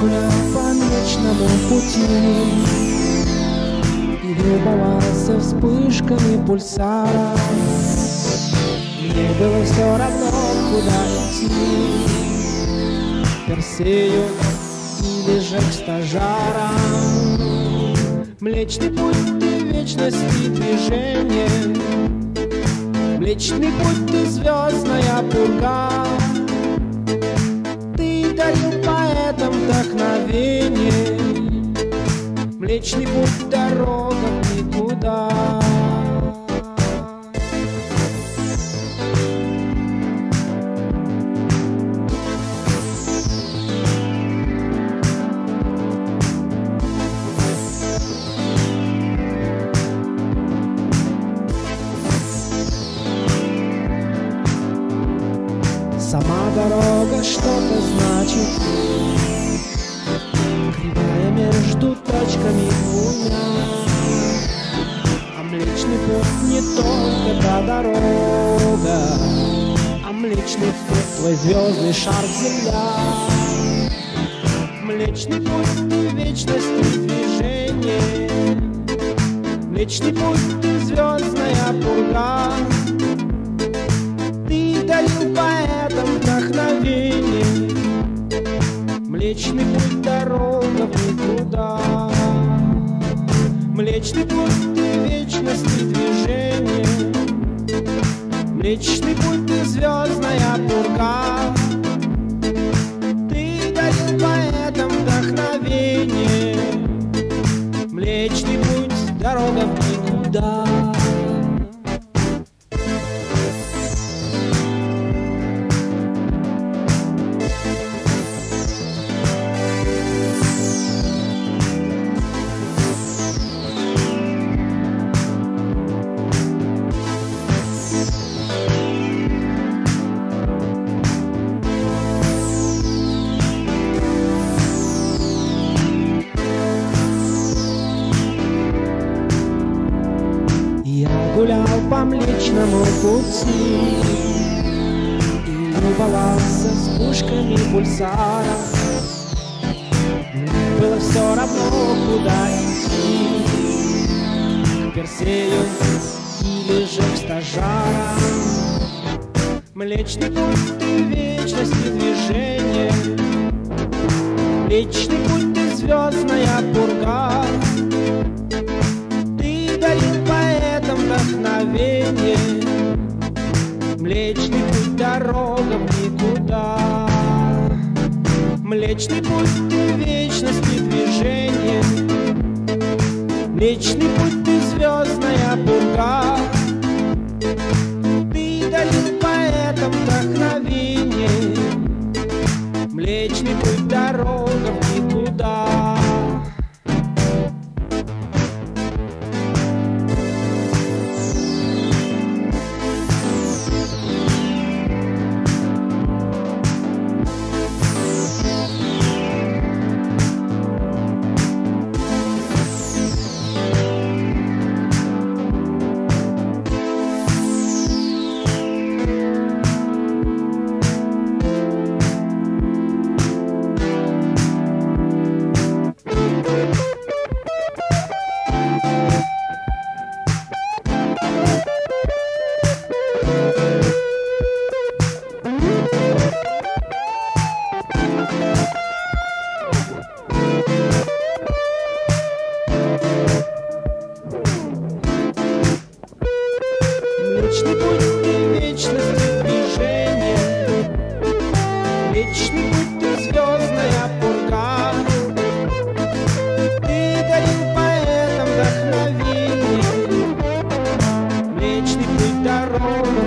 гулял по Млечному пути. И любовался вспышками пульсара. Мне было все равно, куда идти. Персею или же к стажарам Млечный путь ты вечности движения Млечный путь ты звездная пурга Млечный путь дорога никуда. Сама дорога что-то значит только та дорога А Млечный путь твой звездный шар земля. Млечный путь ты вечности движение. Млечный путь ты звездная пурга Ты дарил поэтам вдохновение. Млечный путь дорога в никуда Млечный Млечный путь ты звездная по Млечному пути. И любовался вспышками пульсара. Мне было все равно, куда идти. К Персею или же к стажарам. Млечный путь ты вечности движения. Млечный путь ты звездная Млечный путь ты вечности движение Млечный путь ты звездная пурга Ты дарил поэтам вдохновение Млечный путь Млечный путь ты звездная пурга. Ты дарил поэтам вдохновение Млечный путь дорога